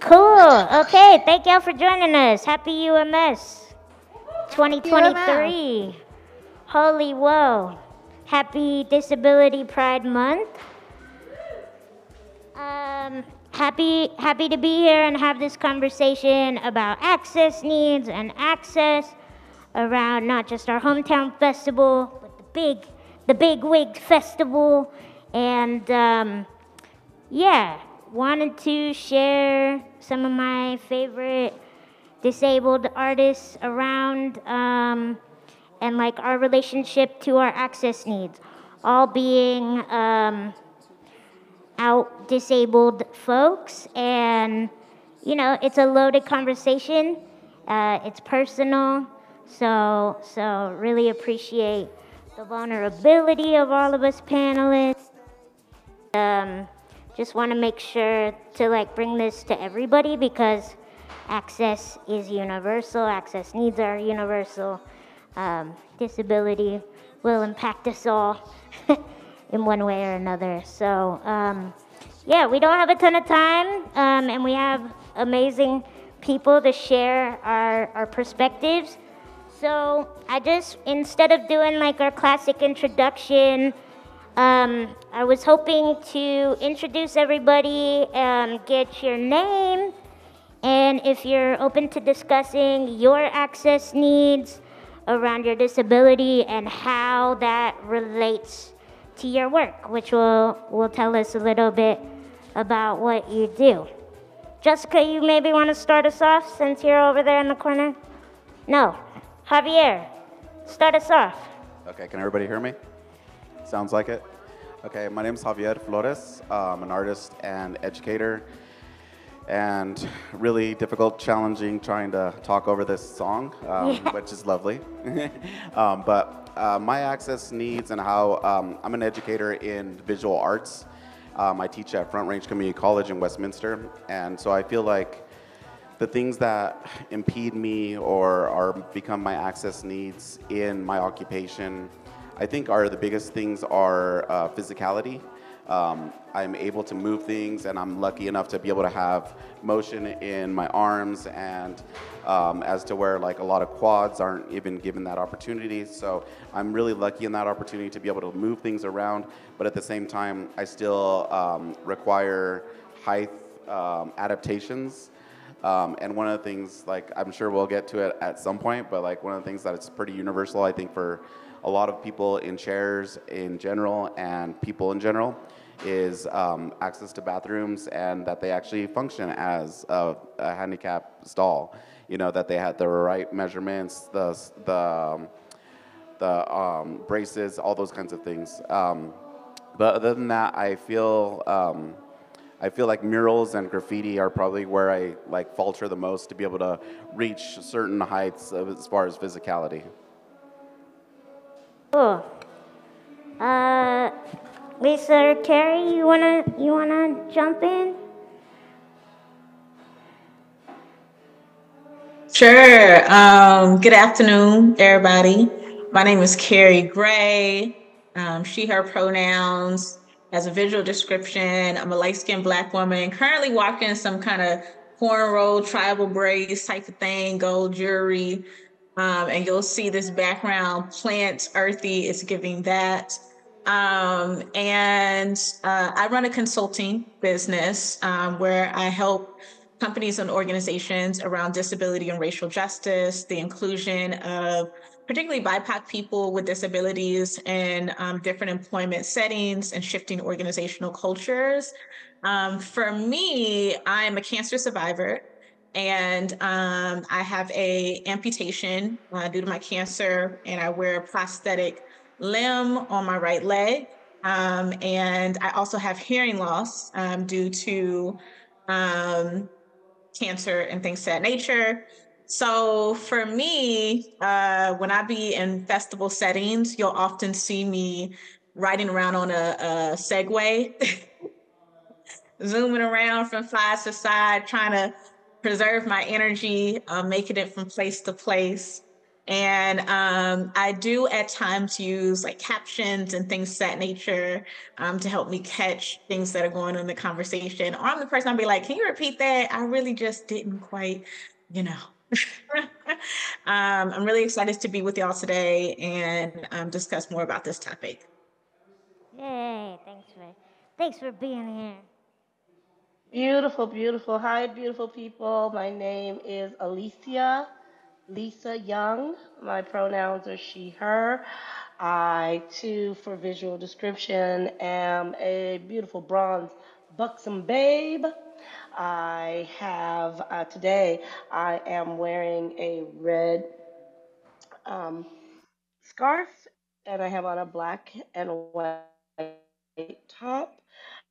Cool. Okay. Thank y'all for joining us. Happy UMS 2023. Holy whoa. Happy Disability Pride Month. Um, happy happy to be here and have this conversation about access needs and access around not just our hometown festival, but the big the big wig festival, and um, yeah, wanted to share some of my favorite disabled artists around um, and like our relationship to our access needs, all being. Um, out disabled folks. And, you know, it's a loaded conversation, uh, it's personal. So, so really appreciate the vulnerability of all of us panelists. Um, just want to make sure to like bring this to everybody because access is universal, access needs are universal. Um, disability will impact us all. in one way or another. So, um, yeah, we don't have a ton of time, um, and we have amazing people to share our, our perspectives. So, I just, instead of doing like our classic introduction, um, I was hoping to introduce everybody, um, get your name, and if you're open to discussing your access needs around your disability and how that relates to your work, which will, will tell us a little bit about what you do. Jessica, you maybe want to start us off since you're over there in the corner? No. Javier, start us off. Okay, can everybody hear me? Sounds like it? Okay, my name is Javier Flores. I'm an artist and educator and really difficult, challenging trying to talk over this song, um, yeah. which is lovely. um, but uh, my access needs and how um, I'm an educator in visual arts. Um, I teach at Front Range Community College in Westminster, and so I feel like the things that impede me or are become my access needs in my occupation, I think are the biggest things are uh, physicality. Um, I'm able to move things, and I'm lucky enough to be able to have motion in my arms, and um, as to where like a lot of quads aren't even given that opportunity. So I'm really lucky in that opportunity to be able to move things around, but at the same time, I still um, require height um, adaptations. Um, and one of the things, like I'm sure we'll get to it at some point, but like one of the things that it's pretty universal, I think, for a lot of people in chairs in general and people in general is um, access to bathrooms and that they actually function as a, a, handicap stall. You know that they had the right measurements, the the um, the um, braces, all those kinds of things. Um, but other than that, I feel um, I feel like murals and graffiti are probably where I like falter the most to be able to reach certain heights as far as physicality. Cool. Uh, Lisa or Keri, you wanna you wanna jump in? Sure. Um, good afternoon, everybody. My name is Keri Gray. Um, she, her pronouns. As a visual description, I'm a light skinned black woman, currently walking some kind of cornrow, tribal braids type of thing, gold jewelry. Um, and you'll see this background plant, earthy, is giving that. Um, and uh, I run a consulting business um, where I help companies and organizations around disability and racial justice, the inclusion of particularly BIPOC people with disabilities in um, different employment settings and shifting organizational cultures. Um, for me, I'm a cancer survivor and um, I have a amputation uh, due to my cancer and I wear a prosthetic limb on my right leg. Um, and I also have hearing loss um, due to um, cancer and things of that nature. So for me, uh, when I be in festival settings, you'll often see me riding around on a, a Segway, zooming around from side to side, trying to preserve my energy, uh, making it from place to place. And um, I do at times use like captions and things of that nature um, to help me catch things that are going on in the conversation. Or I'm the person I'll be like, can you repeat that? I really just didn't quite, you know. um, I'm really excited to be with y'all today and um, discuss more about this topic. Yay! Thanks for thanks for being here. Beautiful, beautiful. Hi, beautiful people. My name is Alicia Lisa Young. My pronouns are she, her. I, too, for visual description, am a beautiful bronze buxom babe. I have, uh, today, I am wearing a red um, scarf and I have on a black and white top.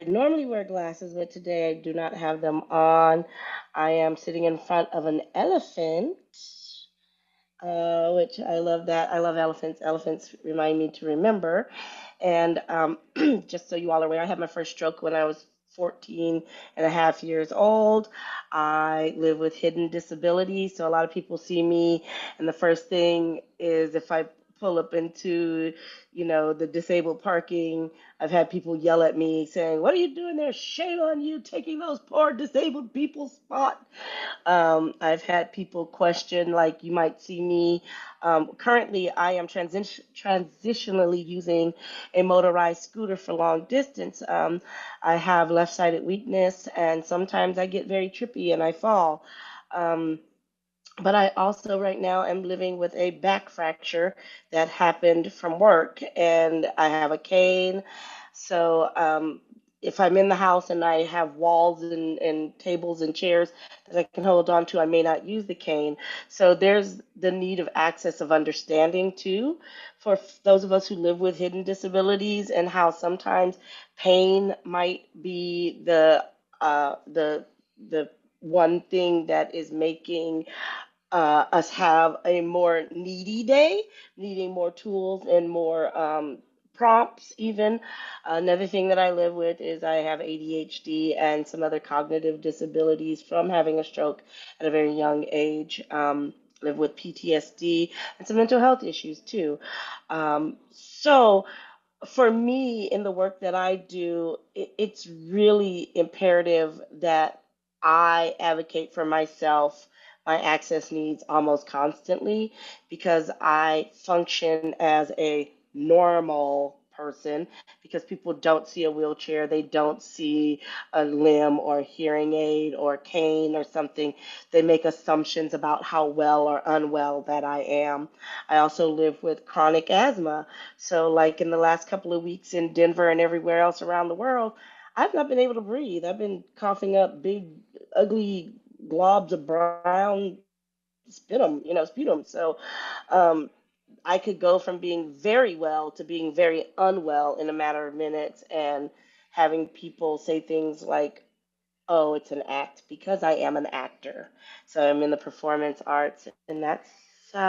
I normally wear glasses, but today I do not have them on. I am sitting in front of an elephant, uh, which I love that. I love elephants. Elephants remind me to remember. And um, just so you all are aware, I had my first stroke when I was 14 and a half years old. I live with hidden disabilities, so a lot of people see me, and the first thing is if I pull up into, you know, the disabled parking. I've had people yell at me saying, "What are you doing there? Shame on you taking those poor disabled people's spot." Um, I've had people question, like, you might see me. Um, currently, I am transi- transitionally using a motorized scooter for long distance. Um, I have left-sided weakness, and sometimes I get very trippy and I fall. Um, but I also right now am living with a back fracture that happened from work, and I have a cane. So um, if I'm in the house and I have walls and, and tables and chairs that I can hold on to, I may not use the cane. So there's the need of access of understanding too for those of us who live with hidden disabilities and how sometimes pain might be the uh, the the one thing that is making uh, us have a more needy day, needing more tools and more um, prompts, even. Another thing that I live with is I have ADHD and some other cognitive disabilities from having a stroke at a very young age. Um, live with PTSD and some mental health issues too. Um, so, for me, in the work that I do, it, it's really imperative that I advocate for myself my access needs almost constantly because I function as a normal person because people don't see a wheelchair, they don't see a limb or hearing aid or cane or something. They make assumptions about how well or unwell that I am. I also live with chronic asthma. So, like in the last couple of weeks in Denver and everywhere else around the world, I've not been able to breathe. I've been coughing up big, ugly globs of brown sputum, you know, sputum. So um, I could go from being very well to being very unwell in a matter of minutes and having people say things like, oh, it's an act because I am an actor. So I'm in the performance arts, and that's uh,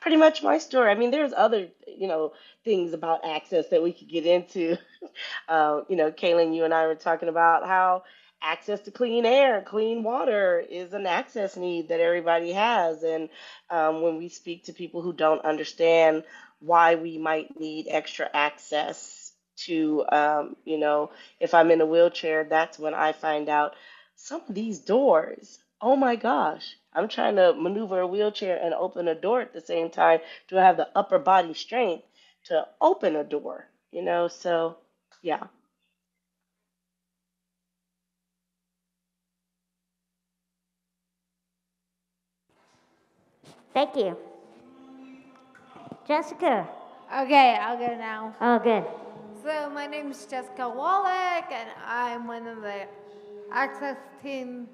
pretty much my story. I mean, there's other, you know, things about access that we could get into. uh, you know, Kalyn, you and I were talking about how access to clean air, clean water is an access need that everybody has. And um, when we speak to people who don't understand why we might need extra access to, um, you know, if I'm in a wheelchair, that's when I find out some of these doors. Oh my gosh, I'm trying to maneuver a wheelchair and open a door at the same time. Do I have the upper body strength to open a door? You know, so yeah. Thank you, Jessica. Okay, I'll go now. Oh, good. So my name is Jessica Wallach, and I'm one of the access team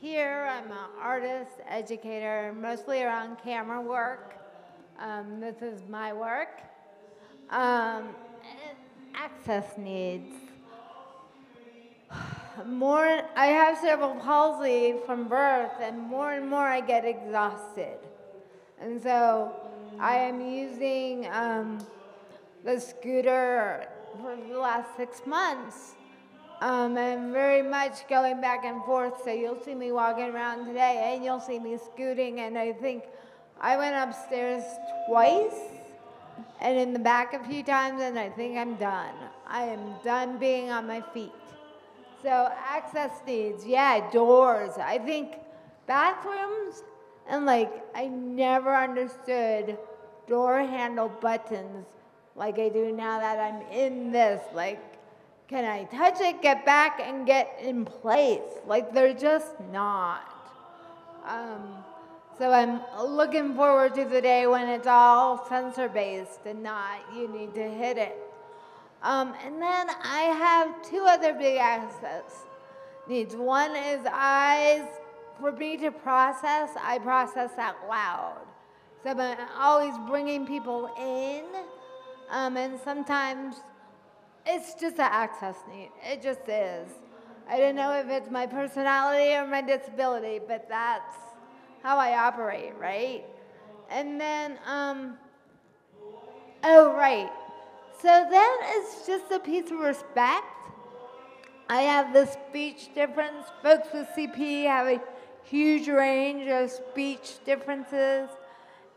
here. I'm an artist, educator, mostly around camera work. Um, this is my work. Um, access needs. More, I have cerebral palsy from birth, and more and more I get exhausted. And so I am using um, the scooter for the last six months. Um, and very much going back and forth. So you'll see me walking around today and you'll see me scooting. And I think, I went upstairs twice and in the back a few times, and I think I'm done. I am done being on my feet. So, access needs, yeah, doors. I think bathrooms, and like, I never understood door handle buttons like I do now that I'm in this. Like, can I touch it, get back, and get in place? Like, they're just not. Um, so I'm looking forward to the day when it's all sensor based and not you need to hit it. Um, and then I have two other big access needs. One is eyes. For me to process, I process out loud. So I'm always bringing people in, um, and sometimes it's just an access need. It just is. I don't know if it's my personality or my disability, but that's how I operate, right? And then, um, oh, right. So then it's just a piece of respect. I have the speech difference. Folks with CP have a huge range of speech differences.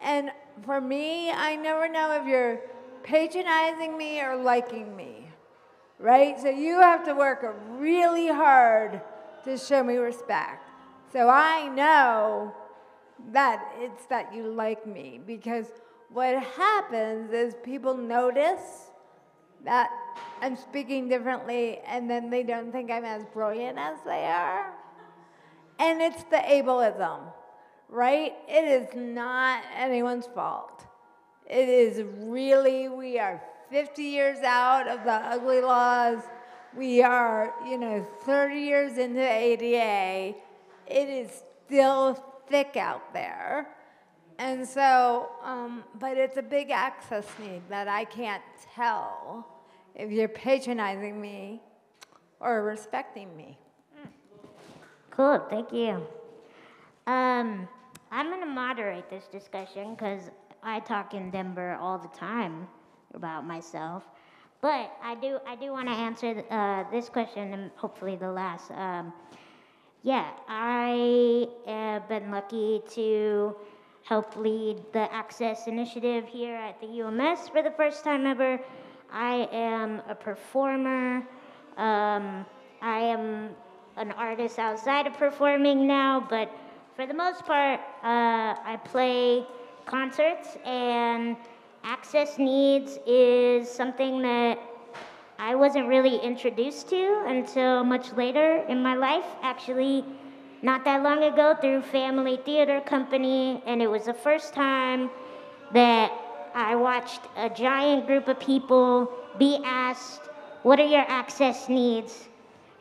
And for me, I never know if you're patronizing me or liking me, right? So you have to work really hard to show me respect. So I know that it's that you like me because what happens is people notice that I'm speaking differently and then they don't think I'm as brilliant as they are. And it's the ableism, right? It is not anyone's fault. It is really, we are 50 years out of the ugly laws. We are, you know, 30 years into ADA. It is still thick out there. And so, um, but it's a big access need that I can't tell if you're patronizing me or respecting me. Cool, thank you. Um, I'm going to moderate this discussion because I talk in Denver all the time about myself. But I do, I do want to answer uh, this question and hopefully the last. Um, yeah, I have been lucky to help lead the Access Initiative here at the UMS for the first time ever. I am a performer. Um, I am an artist outside of performing now, but for the most part, uh, I play concerts, and access needs is something that I wasn't really introduced to until much later in my life, actually, not that long ago through Phamaly Theatre Company, and it was the first time that I watched a giant group of people be asked, What are your access needs?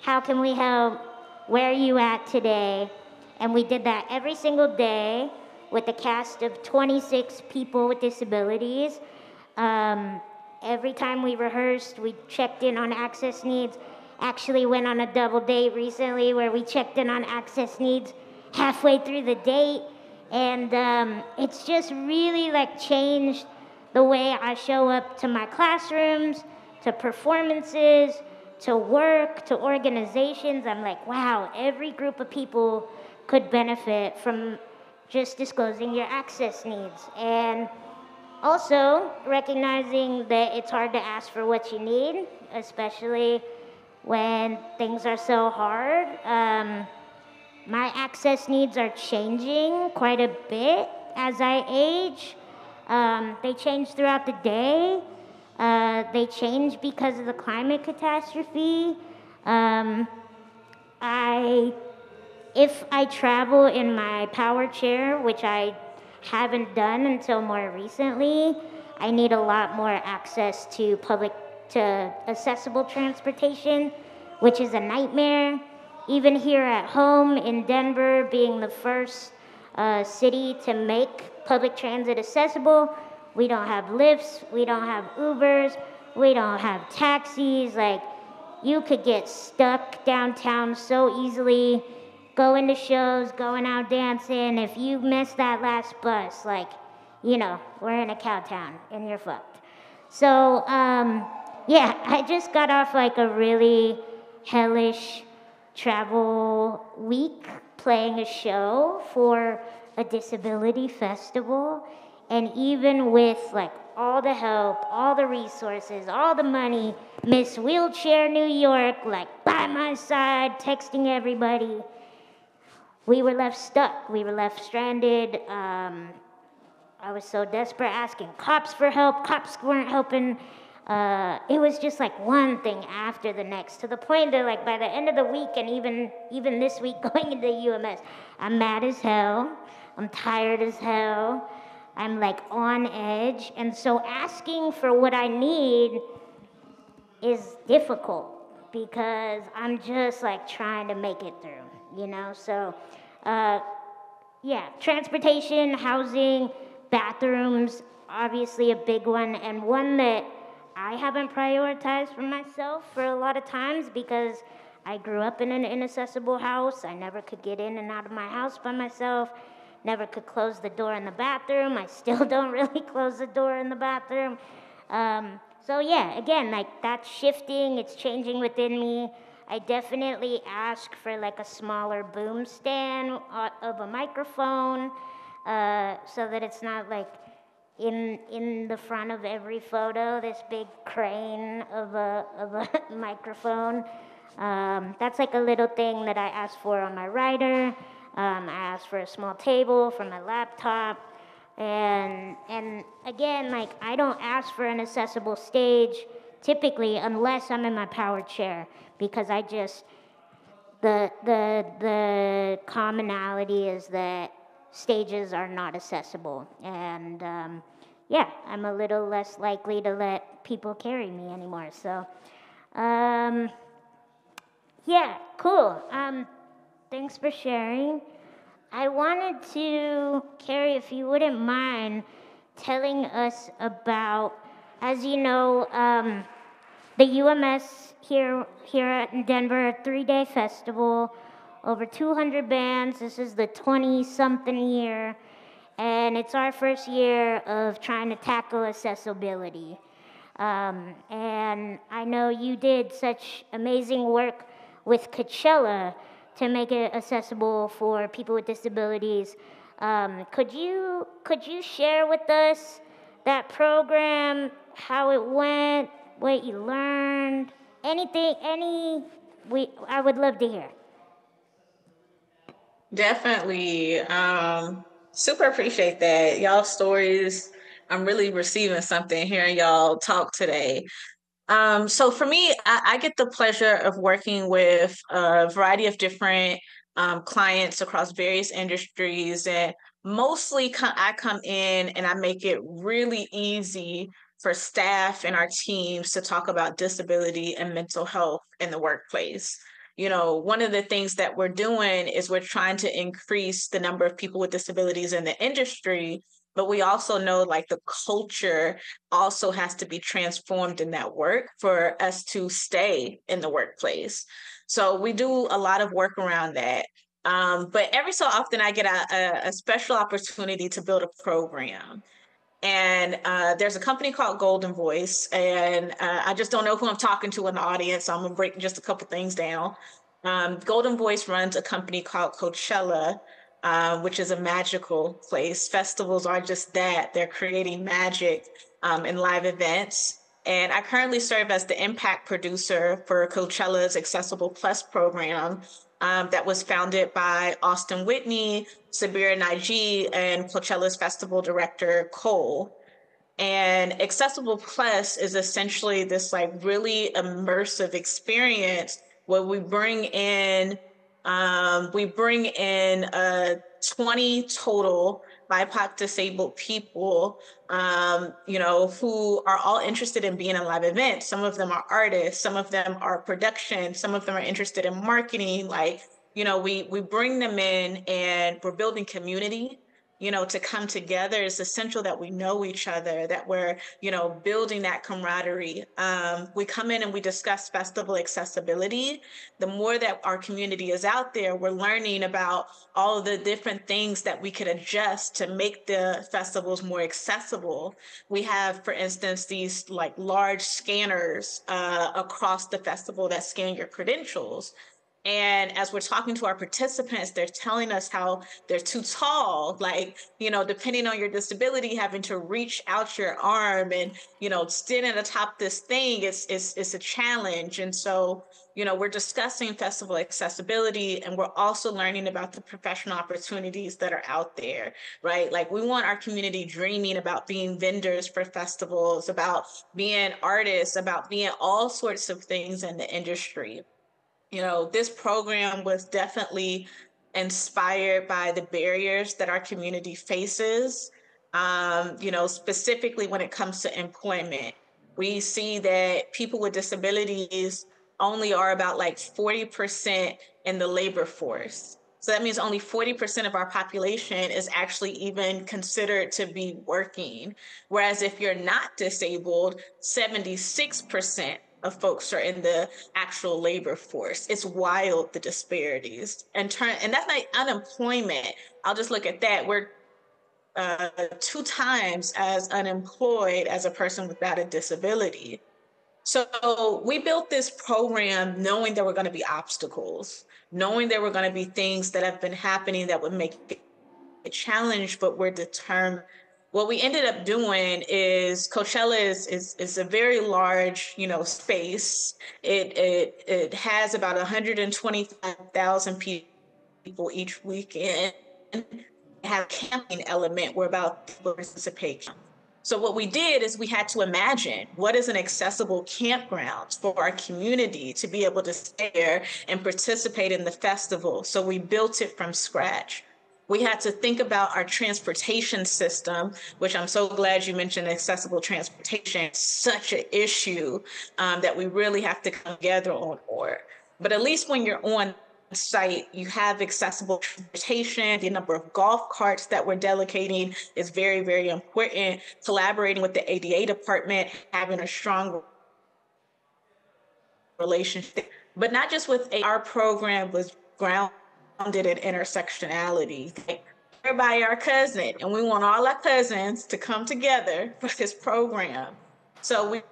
How can we help? Where are you at today? And we did that every single day with a cast of 26 people with disabilities. Um, every time we rehearsed, we checked in on access needs. Actually, went on a double date recently where we checked in on access needs halfway through the date. And um, it's just really like changed the way I show up to my classrooms, to performances, to work, to organizations. I'm like, wow, every group of people could benefit from just disclosing your access needs. And also recognizing that it's hard to ask for what you need, especially when things are so hard. Um, my access needs are changing quite a bit as I age. Um, they change throughout the day. Uh, they change because of the climate catastrophe. Um, I, if I travel in my power chair, which I haven't done until more recently, I need a lot more access to public, to accessible transportation, which is a nightmare. Even here at home in Denver, being the first uh, city to make public transit accessible. We don't have lifts. we don't have Ubers, we don't have taxis. Like, you could get stuck downtown so easily, going to shows, going out dancing. If you miss that last bus, like, you know, we're in a cow town and you're fucked. So, um, yeah, I just got off like a really hellish travel week playing a show for a disability festival. And even with like all the help, all the resources, all the money, Miss Wheelchair New York, like by my side, texting everybody, we were left stuck. We were left stranded. Um, I was so desperate asking cops for help. Cops weren't helping. Uh, it was just like one thing after the next to the point that like by the end of the week and even even this week going into UMS, I'm mad as hell. I'm tired as hell. I'm like on edge. And so asking for what I need is difficult because I'm just like trying to make it through, you know? So, uh, yeah, transportation, housing, bathrooms, obviously a big one, and one that I haven't prioritized for myself for a lot of times because I grew up in an inaccessible house. I never could get in and out of my house by myself. Never could close the door in the bathroom. I still don't really close the door in the bathroom. Um, so, yeah, again, like that's shifting, it's changing within me. I definitely ask for like a smaller boom stand of a microphone uh, so that it's not like in in the front of every photo this big crane of a of a microphone. Um, that's like a little thing that I ask for on my writer. Um, I asked for a small table for my laptop, and and again, like I don't ask for an accessible stage typically unless I'm in my power chair because I just the the the commonality is that stages are not accessible. And um, yeah, I'm a little less likely to let people carry me anymore. So, um, yeah, cool. Um, thanks for sharing. I wanted to, Keri, if you wouldn't mind telling us about, as you know, um, the UMS here here in Denver, three day festival over 200 bands. This is the 20 something year, and it's our first year of trying to tackle accessibility. Um, and I know you did such amazing work with Coachella to make it accessible for people with disabilities. Um, could you could you share with us that program, how it went, what you learned, anything, any? We I would love to hear. Definitely. Um, super appreciate that. Y'all stories, I'm really receiving something hearing y'all talk today. Um, so for me, I, I, get the pleasure of working with a variety of different um, clients across various industries. And mostly I come in and I make it really easy for staff and our teams to talk about disability and mental health in the workplace you know, one of the things that we're doing is we're trying to increase the number of people with disabilities in the industry, but we also know like the culture also has to be transformed in that work for us to stay in the workplace. So we do a lot of work around that. Um, but every so often, I get a, a, special opportunity to build a program and uh, there's a company called Goldenvoice, and uh, I just don't know who I'm talking to in the audience, so I'm gonna break just a couple things down. Um, Goldenvoice runs a company called Coachella, uh, which is a magical place. Festivals are just that; they're creating magic um, in live events. And I currently serve as the impact producer for Coachella's Accessible Plus program, um, that was founded by Austin Whitney, Sabira Naji, and Coachella's festival director, Cole. And Accessible Plus is essentially this like really immersive experience where we bring in um, we bring in uh, 20 total BIPOC disabled people, um, you know, who are all interested in being in live events. Some of them are artists, some of them are production, some of them are interested in marketing. Like, you know, we we bring them in and we're building community you know, to come together. It's essential that we know each other, that we're, you know, building that camaraderie. Um, we come in and we discuss festival accessibility. The more that our community is out there, we're learning about all the different things that we could adjust to make the festivals more accessible. We have, for instance, these like large scanners uh, across the festival that scan your credentials And as we're talking to our participants, they're telling us how they're too tall, like, you know, depending on your disability, having to reach out your arm and, you know, standing atop this thing is, is, is a challenge. And so, you know, we're discussing festival accessibility and we're also learning about the professional opportunities that are out there, right? Like we want our community dreaming about being vendors for festivals, about being artists, about being all sorts of things in the industry you know, this program was definitely inspired by the barriers that our community faces. Um, you know, specifically when it comes to employment, we see that people with disabilities only are about like 40% in the labor force. So that means only 40% of our population is actually even considered to be working. Whereas if you're not disabled, 76% of folks are in the actual labor force. It's wild the disparities. And turn and that's not unemployment. I'll just look at that. We're uh, two times as unemployed as a person without a disability. So we built this program knowing there were going to be obstacles, knowing there were going to be things that have been happening that would make it a challenge, but we're determined what we ended up doing is Coachella is, is, is a very large, you know, space. It, it, it has about 125,000 people each weekend. It have a camping element where about people participate. So what we did is we had to imagine what is an accessible campground for our community to be able to stay there and participate in the festival. So we built it from scratch we had to think about our transportation system, which I'm so glad you mentioned accessible transportation. Such an issue um, that we really have to come together on board. But at least when you're on site, you have accessible transportation. The number of golf carts that we're delegating is very, very important. Collaborating with the ADA department, having a strong relationship, but not just with our program was ground grounded in intersectionality. everybody our cousin, and we want all our cousins to come together for this program. So we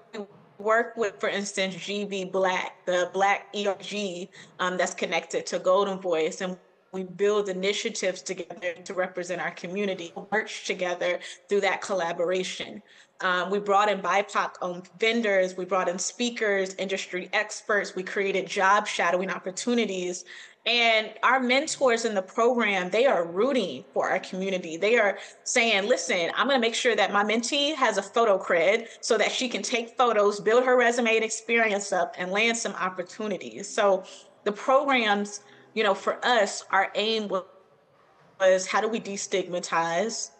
work with, for instance, GV Black, the Black ERG um, that's connected to Goldenvoice, and we build initiatives together to represent our community, work together through that collaboration. Um, we brought in BIPOC owned vendors, we brought in speakers, industry experts, we created job shadowing opportunities and our mentors in the program, they are rooting for our community. They are saying, listen, I'm going to make sure that my mentee has a photo cred so that she can take photos, build her resume and experience up, and land some opportunities. So the programs, you know, for us, our aim was, was how do we destigmatize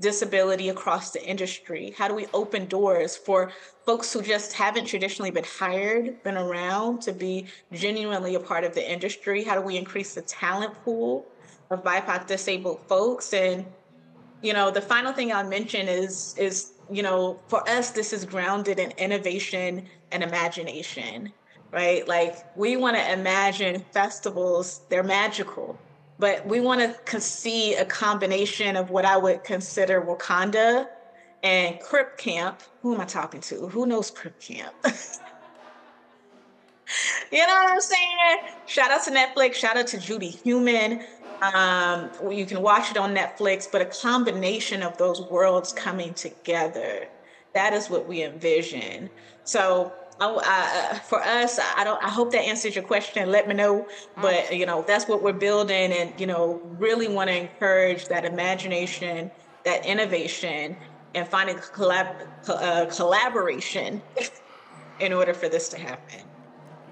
disability across the industry? How do we open doors for folks who just haven't traditionally been hired, been around to be genuinely a part of the industry? How do we increase the talent pool of BIPOC disabled folks? And, you know, the final thing I'll mention is, is, you know, for us, this is grounded in innovation and imagination, right? Like we want to imagine festivals, they're magical but we want to see a combination of what I would consider Wakanda and Crip Camp. Who am I talking to? Who knows Crip Camp? you know what I'm saying? Shout out to Netflix. Shout out to Judy Heumann. Um, you can watch it on Netflix, but a combination of those worlds coming together. That is what we envision. So Oh, I, for us, I don't. I hope that answers your question. Let me know. But you know, that's what we're building, and you know, really want to encourage that imagination, that innovation, and finding collab, uh, collaboration in order for this to happen.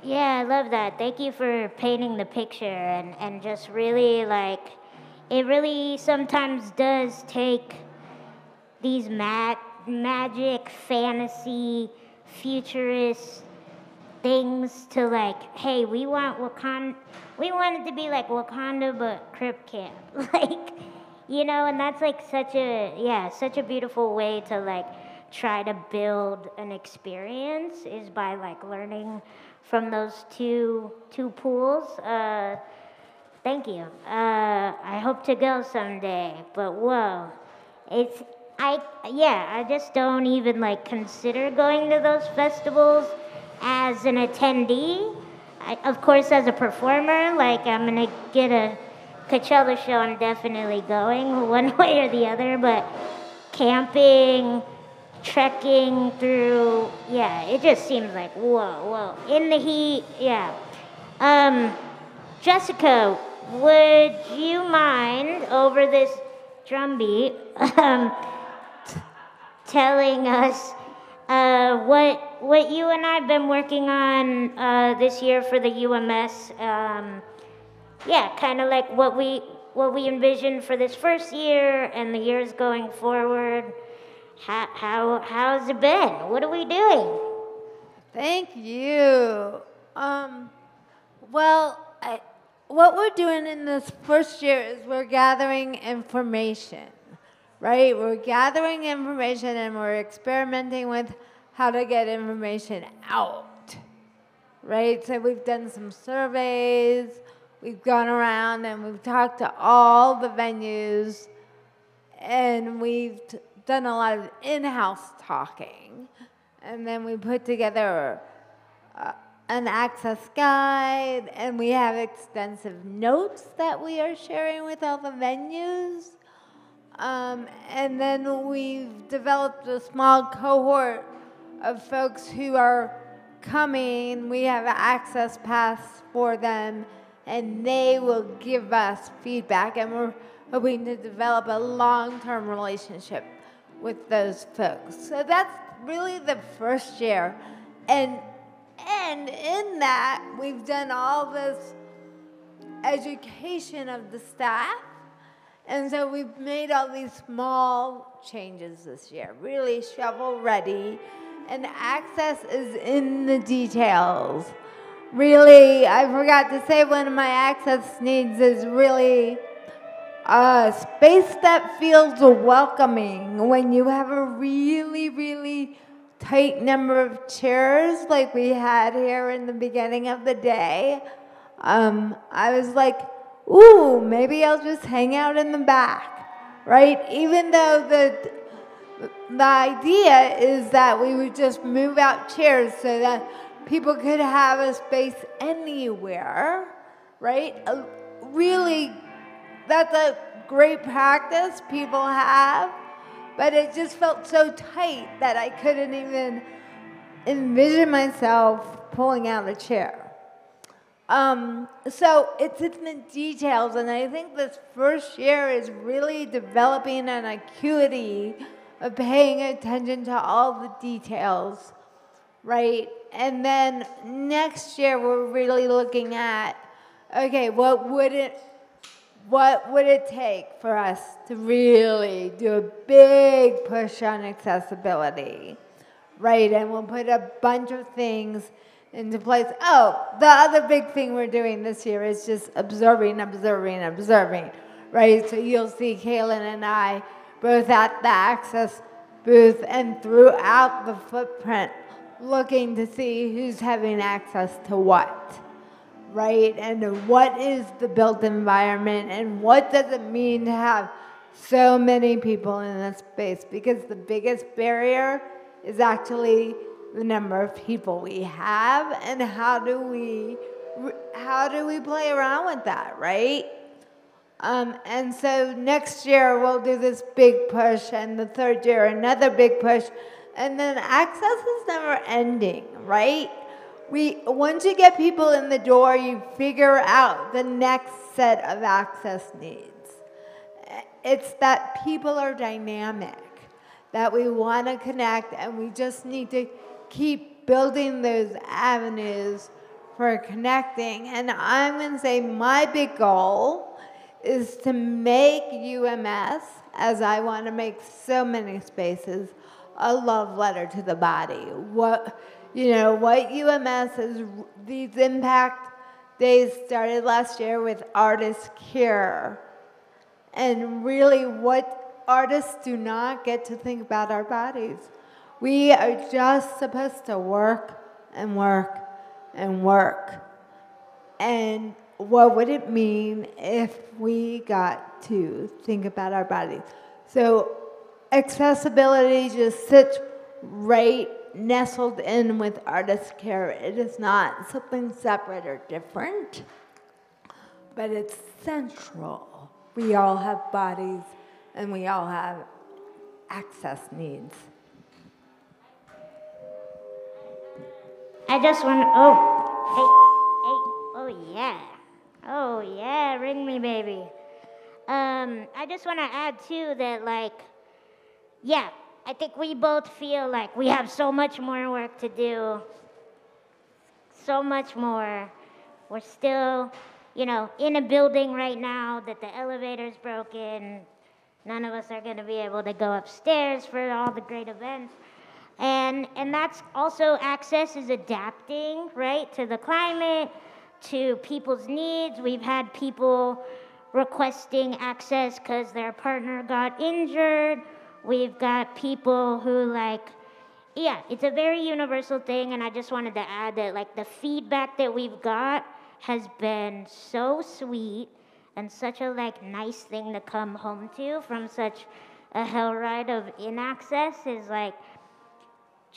Yeah, I love that. Thank you for painting the picture and and just really like, it really sometimes does take these mag- magic fantasy futurist things to like, hey, we want Wakanda, we want it to be like Wakanda but Crip Camp, like, you know, and that's like such a yeah, such a beautiful way to like try to build an experience is by like learning from those two two pools. Uh, thank you. Uh, I hope to go someday, but whoa, it's I yeah, I just don't even like consider going to those festivals as an attendee. I, of course, as a performer, like I'm gonna get a Coachella show, I'm definitely going one way or the other. But camping, trekking through, yeah, it just seems like whoa, whoa, in the heat, yeah. Um, Jessica, would you mind over this drumbeat um, t- telling us uh, what what you and I've been working on uh, this year for the UMS? Um, yeah, kind of like what we what we envisioned for this first year and the years going forward. How how how's it been? What are we doing? Thank you. Um, well, I, what we're doing in this first year is we're gathering information, right? We're gathering information and we're experimenting with how to get information out, right? So we've done some surveys, we've gone around and we've talked to all the venues, and we've done a lot of in house talking. And then we put together uh, an access guide, and we have extensive notes that we are sharing with all the venues. Um, and then we've developed a small cohort of folks who are coming. We have access pass for them, and they will give us feedback, and we're hoping to develop a long term relationship with those folks. So that's really the first year. And and in that, we've done all this education of the staff. And so we've made all these small changes this year, really shovel ready. And access is in the details. Really, I forgot to say one of my access needs is really a space that feels welcoming when you have a really, really tight number of chairs like we had here in the beginning of the day, um, I was like, ooh, maybe I'll just hang out in the back, right? Even though the the idea is that we would just move out chairs so that people could have a space anywhere, right? Uh, really, that's a great practice people have but it just felt so tight that I couldn't even envision myself pulling out a chair. Um, so it's in the details, and I think this first year is really developing an acuity of paying attention to all the details, right? And then next year, we're really looking at okay, what would it what would it take for us to really do a big push on accessibility? Right, and we'll put a bunch of things into place. Oh, the other big thing we're doing this year is just observing, observing, observing. Right, so you'll see Kalyn and I both at the access booth and throughout the footprint looking to see who's having access to what right? And what is the built environment and what does it mean to have so many people in this space? Because the biggest barrier is actually the number of people we have and how do we how do we play around with that, right? Um, and so next year we'll do this big push, and the third year another big push, and then access is never ending, right? we once you get people in the door, you figure out the next set of access needs. It's that people are dynamic, that we want to connect, and we just need to keep building those avenues for connecting. And I'm going to say my big goal is to make UMS, as I want to make so many spaces, a love letter to the body. What you know, what UMS is, these impact days started last year with Artist Care. And really, what artists do not get to think about our bodies. We are just supposed to work and work and work. And what would it mean if we got to think about our bodies? So, accessibility just sits right nestled in with artist care. It is not something separate or different, but it's central. We all have bodies and we all have access needs. I just want to. Oh, hey, hey, oh yeah, oh yeah, ring me, baby. Um, I just want to add too that like, yeah, I think we both feel like we have so much more work to do. So much more. We're still, you know, in a building right now that the elevator's broken. None of us are going to be able to go upstairs for all the great events. And, and that's also access is adapting, right, to the climate, to people's needs. We've had people requesting access because their partner got injured. We've got people who, like, yeah, it's a very universal thing. And I just wanted to add that, like, the feedback that we've got has been so sweet and such a, like, nice thing to come home to from such a hell ride of inaccess is like,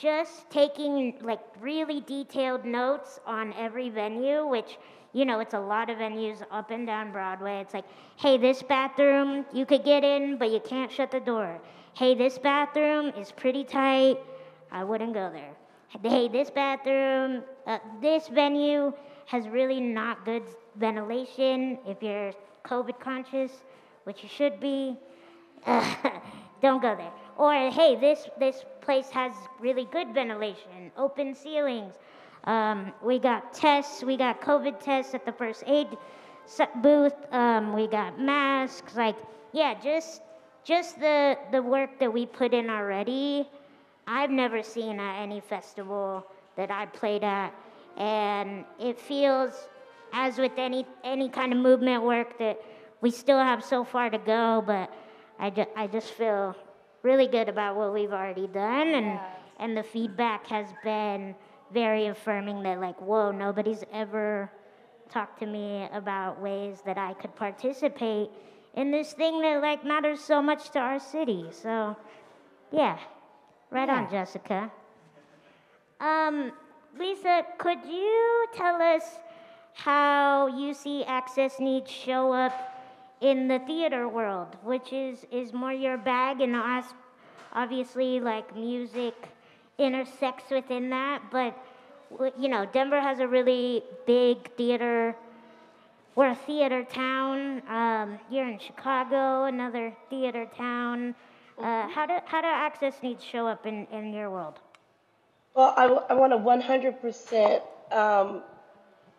just taking like really detailed notes on every venue, which you know, it's a lot of venues up and down Broadway. It's like, hey, this bathroom, you could get in, but you can't shut the door. Hey, this bathroom is pretty tight. I wouldn't go there. Hey, this bathroom, uh, this venue has really not good ventilation. If you're COVID conscious, which you should be, uh, don't go there. Or hey, this this place has really good ventilation, open ceilings. Um, we got tests. We got COVID tests at the first aid booth. Um, we got masks. Like yeah, just just the the work that we put in already. I've never seen at any festival that I played at, and it feels as with any any kind of movement work that we still have so far to go, but I, ju- I just feel really good about what we've already done and yeah. and the feedback has been very affirming that like whoa nobody's ever talked to me about ways that I could participate in this thing that like matters so much to our city so yeah right yeah. on Jessica um Lisa could you tell us how you see access needs show up in the theater world, which is, is more your bag, and obviously, like music intersects within that. But, you know, Denver has a really big theater. We're a theater town. Um, you're in Chicago, another theater town. Uh, how, do, how do access needs show up in, in your world? Well, I, I want to 100% um,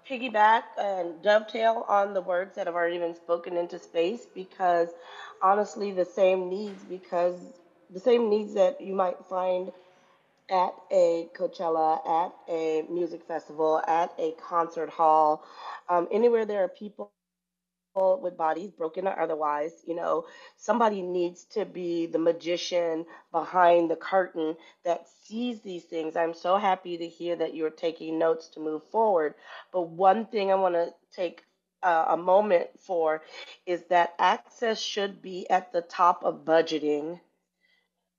piggyback and dovetail on the words that have already been spoken into space because honestly, the same needs, because the same needs that you might find at a Coachella, at a music festival, at a concert hall, um, anywhere there are people with bodies, broken or otherwise. You know, somebody needs to be the magician behind the curtain that sees these things. I'm so happy to hear that you're taking notes to move forward. But one thing I want to take uh, a moment for is that access should be at the top of budgeting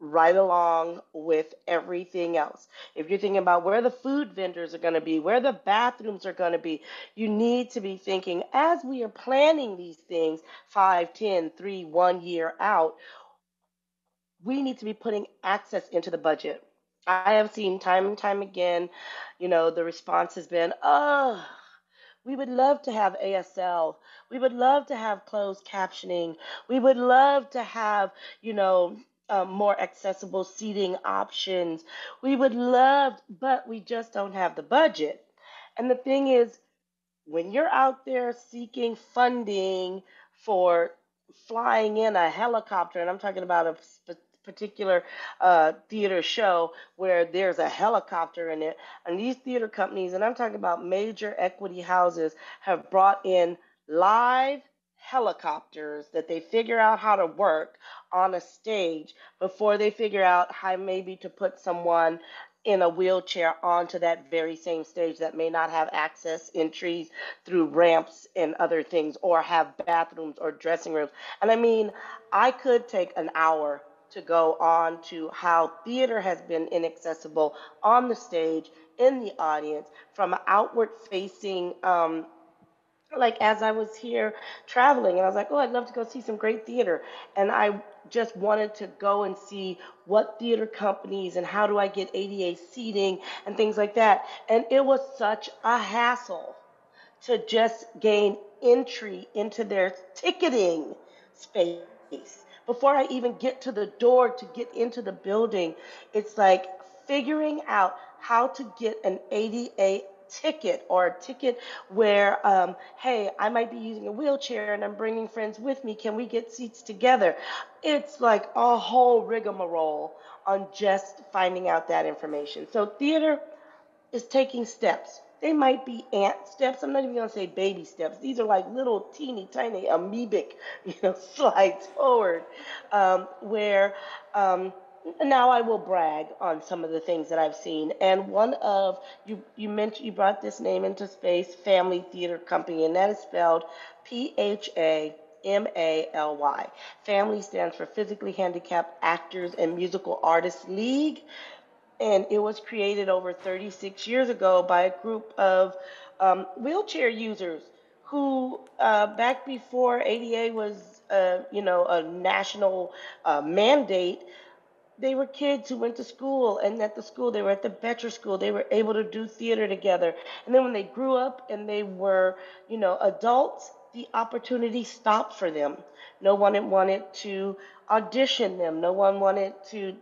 right along with everything else. If you're thinking about where the food vendors are going to be, where the bathrooms are going to be, you need to be thinking as we are planning these things five, ten, three, one year out, we need to be putting access into the budget. I have seen time and time again, you know, the response has been, oh, we would love to have ASL. We would love to have closed captioning. We would love to have, you know, um, more accessible seating options. We would love, but we just don't have the budget. And the thing is, when you're out there seeking funding for flying in a helicopter, and I'm talking about a particular uh, theater show where there's a helicopter in it, and these theater companies, and I'm talking about major equity houses, have brought in live helicopters that they figure out how to work on a stage before they figure out how maybe to put someone in a wheelchair onto that very same stage that may not have access entries through ramps and other things or have bathrooms or dressing rooms. And I mean, I could take an hour to go on to how theater has been inaccessible on the stage, in the audience, from outward facing um, like as I was here traveling, and I was like, oh, I'd love to go see some great theater. And I just wanted to go and see what theater companies and how do I get ADA seating and things like that. And it was such a hassle to just gain entry into their ticketing space. Before I even get to the door to get into the building, it's like figuring out how to get an ADA ticket or a ticket where, um, hey, I might be using a wheelchair and I'm bringing friends with me. Can we get seats together? It's like a whole rigmarole on just finding out that information. So theater is taking steps. They might be ant steps. I'm not even to say baby steps. These are like little teeny tiny amoebic, you know, slides forward, um, where um, now I will brag on some of the things that I've seen. And one of you you mentioned you brought this name into space, Phamaly Theater Company, and that is spelled P H A M A L Y. Phamaly stands for Physically Handicapped Actors and Musical Artists League, and it was created over 36 years ago by a group of um, wheelchair users who, uh, back before ADA was, uh, you know, a national uh, mandate they were kids who went to school and at the school they were at the Boettcher school. They were able to do theater together. And then when they grew up and they were you know adults the opportunity stopped for them. No one wanted to audition them. No one wanted to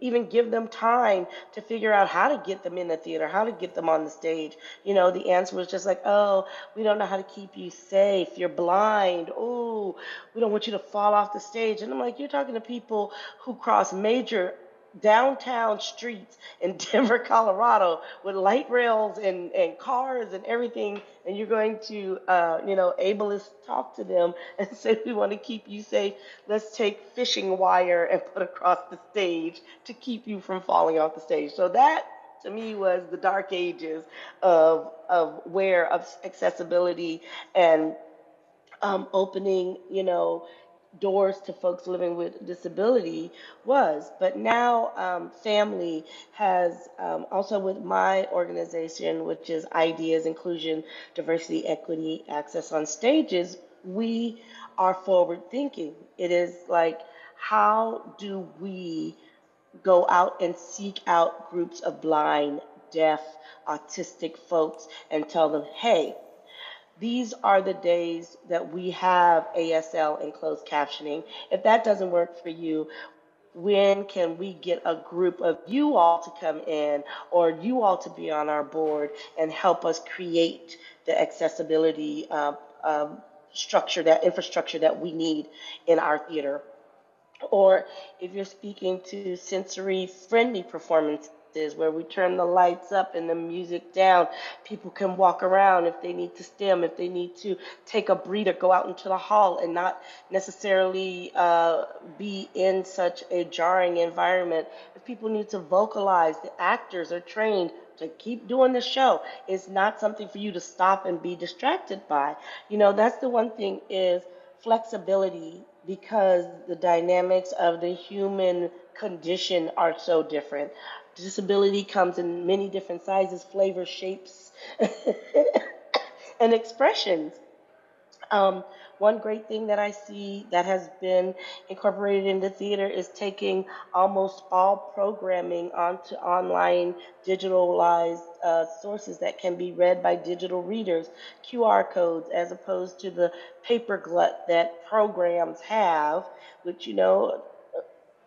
even give them time to figure out how to get them in the theater, how to get them on the stage. You know, the answer was just like, oh, we don't know how to keep you safe. You're blind. Oh, we don't want you to fall off the stage. And I'm like, you're talking to people who cross major downtown streets in Denver, Colorado, with light rails and, and cars and everything, and you're going to, uh, you know, ableist talk to them and say, we want to keep you safe. Let's take fishing wire and put across the stage to keep you from falling off the stage. So that to me was the dark ages of of where of accessibility and um, opening, you know, doors to folks living with disability was. But now, um, Phamaly has um, also with my organization, which is Ideas, Inclusion, Diversity, Equity, Access on Stages, we are forward thinking. It is like, how do we go out and seek out groups of blind, deaf, autistic folks and tell them, hey, these are the days that we have ASL and closed captioning. If that doesn't work for you, when can we get a group of you all to come in or you all to be on our board and help us create the accessibility uh, um, structure, that infrastructure that we need in our theater? Or if you're speaking to sensory friendly performance is where we turn the lights up and the music down. People can walk around if they need to stem, if they need to take a breather, go out into the hall and not necessarily uh, be in such a jarring environment. If people need to vocalize, the actors are trained to keep doing the show. It's not something for you to stop and be distracted by. You know, that's the one thing is flexibility because the dynamics of the human condition are so different. Disability comes in many different sizes, flavors, shapes, and expressions. Um, one great thing that I see that has been incorporated into theater is taking almost all programming onto online digitalized uh, sources that can be read by digital readers, QR codes, as opposed to the paper glut that programs have, which, you know,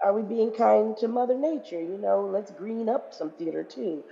are we being kind to Mother Nature? You know, let's green up some theater too,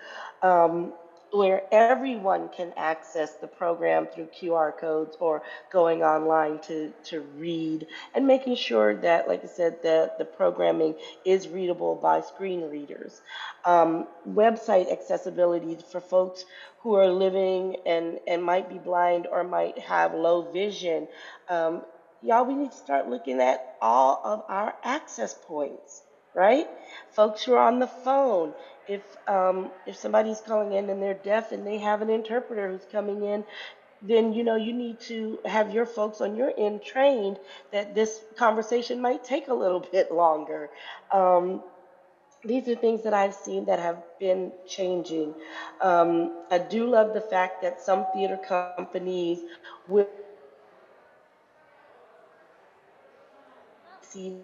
um, where everyone can access the program through QR codes or going online to, to read and making sure that, like I said, that the programming is readable by screen readers. Um, website accessibility for folks who are living and, and might be blind or might have low vision. Um, y'all, we need to start looking at all of our access points, right? Folks who are on the phone. If um, if somebody's calling in and they're deaf and they have an interpreter who's coming in, then you know you need to have your folks on your end trained that this conversation might take a little bit longer. Um, these are things that I've seen that have been changing. Um, I do love the fact that some theater companies will see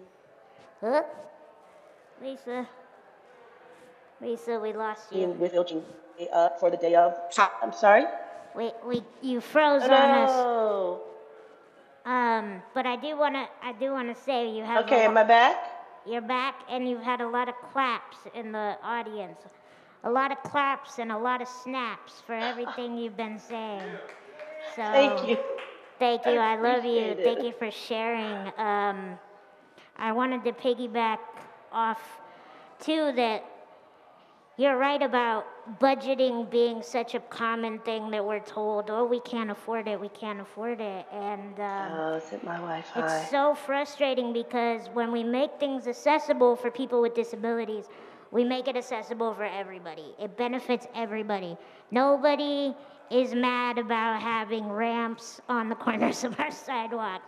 Huh? Lisa. Lisa, we lost you. with Ilchin uh, for the day of. I'm sorry. We, we, you froze on us. Um, but I do wanna, I do wanna say you have. Okay, a am I back? You're back, and you've had a lot of claps in the audience. A lot of claps and a lot of snaps for everything you've been saying. So Thank you. Thank you. I love you. it. Thank you for sharing. Um, I wanted to piggyback off too that you're right about budgeting being such a common thing that we're told, oh, we can't afford it, we can't afford it, and. Um, Oh, is it my Wi-Fi? it's so frustrating because when we make things accessible for people with disabilities, we make it accessible for everybody. It benefits everybody. Nobody is mad about having ramps on the corners of our sidewalk.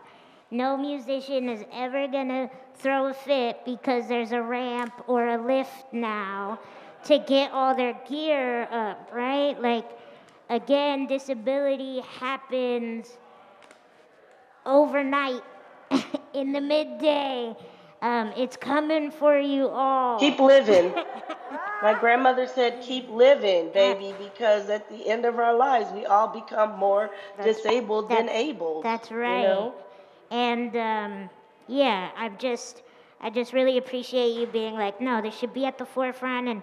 No musician is ever gonna throw a fit because there's a ramp or a lift now to get all their gear up, right? Like, again, disability happens overnight in the midday. Um, it's coming for you all. Keep living. My grandmother said, keep living, baby, because at the end of our lives, we all become more That's- disabled than able. That's you right. know? And um, yeah, I've just, I just really appreciate you being like, no, this should be at the forefront, and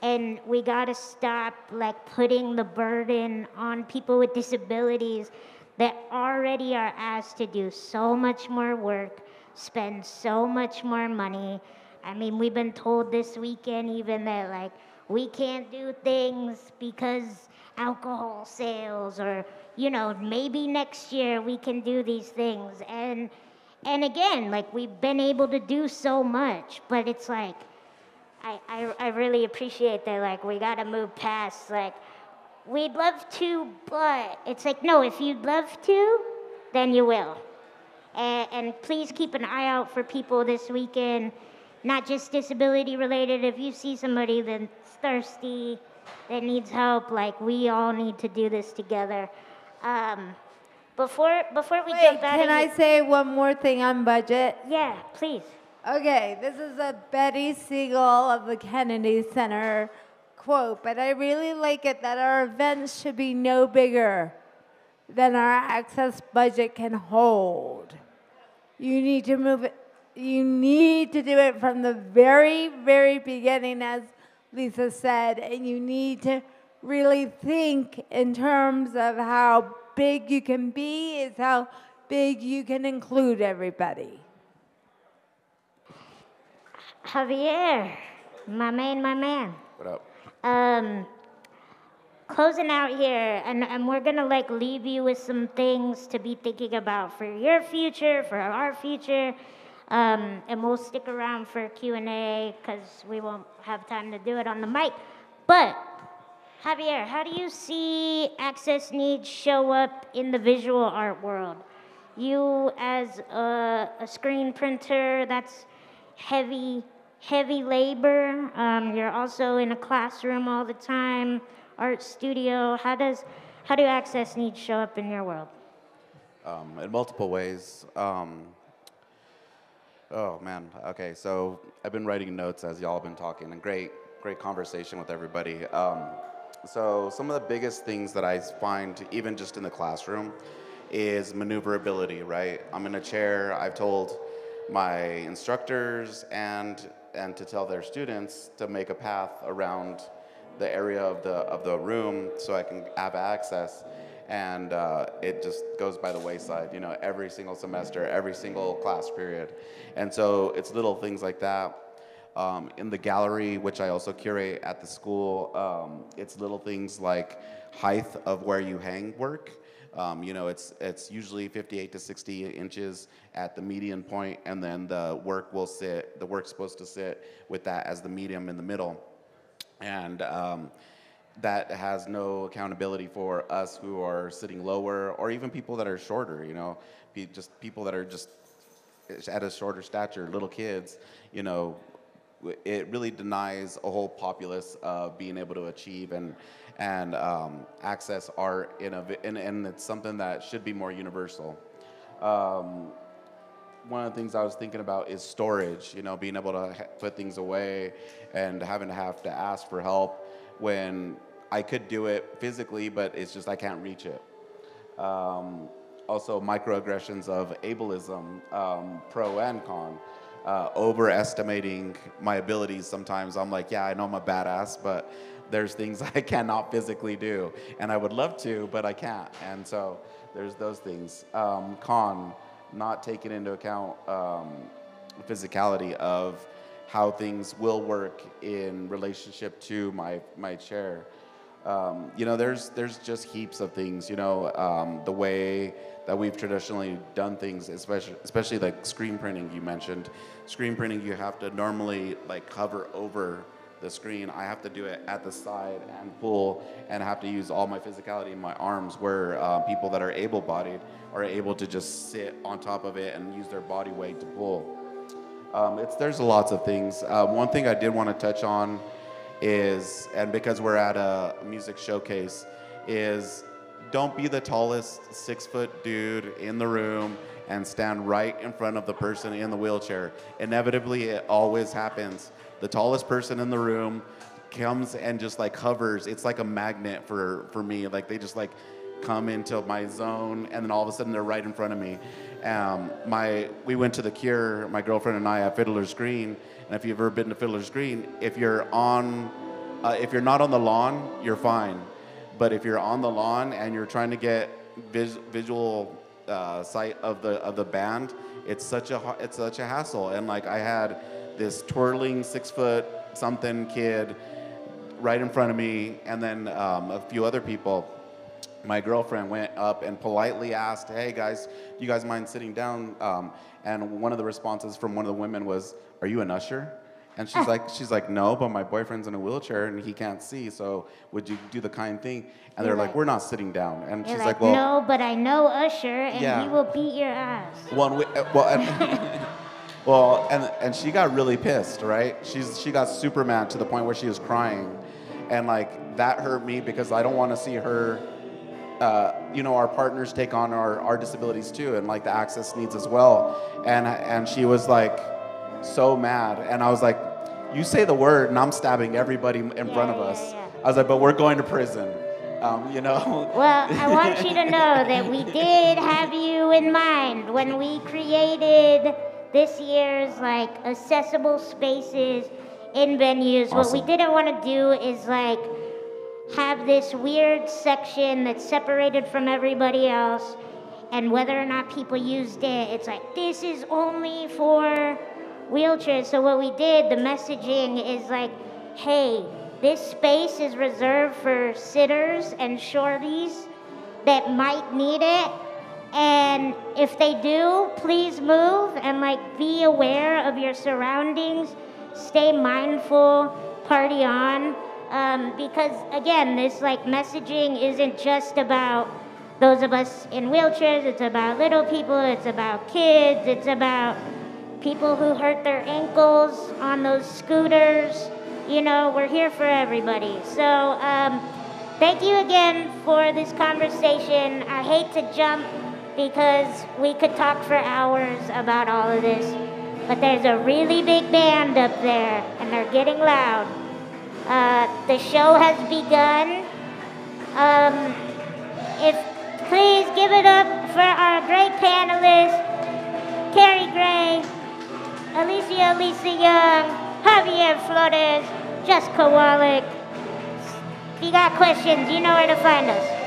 and we gotta stop like putting the burden on people with disabilities that already are asked to do so much more work, spend so much more money. I mean, we've been told this weekend even that like we can't do things because alcohol sales or you know maybe next year we can do these things. And and again like we've been able to do so much but it's like I, I, I really appreciate that like we gotta move past like we'd love to but it's like no if you'd love to then you will. And, and please keep an eye out for people this weekend not just disability related. If you see somebody that's thirsty that needs help like we all need to do this together um, before before we Wait, jump out can I here- say one more thing on budget? yeah please Okay, this is a Betty Siegel of the Kennedy Center quote, but I really like it that our events should be no bigger than our access budget can hold. You need to move it, you need to do it from the very, very beginning, as Lisa said, and you need to really think in terms of how big you can be, is how big you can include everybody. javier my man my man What up? um, closing out here, and, and we're gonna like leave you with some things to be thinking about for your future, for our future, um, and we'll stick around for Q and A because we won't have time to do it on the mic. But Javier, how do you see access needs show up in the visual art world? You as a, a screen printer, that's heavy, heavy labor. Um, you're also in a classroom all the time, art studio. How does, how do access needs show up in your world? Um, in multiple ways. Um, oh man. Okay, so I've been writing notes as y'all have been talking, and great, great conversation with everybody. Um, so some of the biggest things that I find, even just in the classroom, is maneuverability. Right? I'm in a chair. I've told my instructors and and to tell their students to make a path around the area of the of the room so I can have access and uh, it just goes by the wayside, you know, every single semester, every single class period. And so it's little things like that. Um, in the gallery, which I also curate at the school, um, it's little things like height of where you hang work. Um, you know, it's it's usually 58 to 60 inches at the median point, and then the work will sit. The work's supposed to sit with that as the medium in the middle and um, that has no accountability for us who are sitting lower, or even people that are shorter. You know, just people that are just at a shorter stature, little kids. You know, it really denies a whole populace of being able to achieve and and um, access art in a and, and it's something that should be more universal. Um, one of the things I was thinking about is storage. You know, being able to put things away and having to have to ask for help when I could do it physically, but it's just I can't reach it. Um, also, microaggressions of ableism, um, pro and con. Uh, overestimating my abilities sometimes. I'm like, yeah, I know I'm a badass, but there's things I cannot physically do. And I would love to, but I can't. And so there's those things. Um, con, not taking into account um, physicality of how things will work in relationship to my, my chair. Um, you know, there's there's just heaps of things. You know, um, the way that we've traditionally done things, especially especially like screen printing. You mentioned screen printing. You have to normally like cover over the screen. I have to do it at the side and pull, and have to use all my physicality in my arms. Where uh, people that are able-bodied are able to just sit on top of it and use their body weight to pull. Um, it's there's lots of things. Uh, one thing I did want to touch on is, and because we're at a music showcase, is don't be the tallest six foot dude in the room and stand right in front of the person in the wheelchair. Inevitably, it always happens. The tallest person in the room comes and just like hovers. It's like a magnet for for me. Like they just like come into my zone, and then all of a sudden they're right in front of me. Um, my we went to the Cure, my girlfriend and I, at Fiddler's Green, and if you've ever been to Fiddler's Green, if you're on, uh, if you're not on the lawn, you're fine. But if you're on the lawn and you're trying to get vis- visual uh, sight of the of the band, it's such a it's such a hassle. And like I had this twirling six foot something kid right in front of me, and then um, a few other people. My girlfriend went up and politely asked, "Hey guys, do you guys mind sitting down?" Um, and one of the responses from one of the women was, "Are you an usher?" And she's like, "She's like, no, but my boyfriend's in a wheelchair and he can't see. So would you do the kind thing?" And they're like, like- "We're not sitting down." And she's like, like, "Well, no, but I know Usher, and Yeah. he will beat your ass. one wi- uh, well, and, well, and and she got really pissed, right? She's she got super mad to the point where she was crying, and like that hurt me because I don't want to see her. Uh, you know, our partners take on our, our disabilities too, and like the access needs as well. And and she was like so mad, and I was like, "You say the word, and I'm stabbing everybody in Yeah, front of us." yeah. I was like, "But we're going to prison." Um, you know. Well, I want you to know that we did have you in mind when we created this year's like accessible spaces in venues. What we didn't want to do is like have this weird section that's separated from everybody else and whether or not people used it, it's like this is only for wheelchairs. So what we did, the messaging is like, hey, this space is reserved for sitters and shorties that might need it. And if they do, please move and like be aware of your surroundings. Stay mindful, party on. Um, because again, this like messaging isn't just about those of us in wheelchairs, it's about little people, it's about kids, it's about people who hurt their ankles on those scooters. You know, we're here for everybody. So, um, thank you again for this conversation. I hate to jump because we could talk for hours about all of this, but there's a really big band up there and they're getting loud. Uh, the show has begun. Um, if please give it up for our great panelists, Keri Gray, Alicia Lisa Young, Javier Flores, Jessica Wallach. If you got questions, you know where to find us.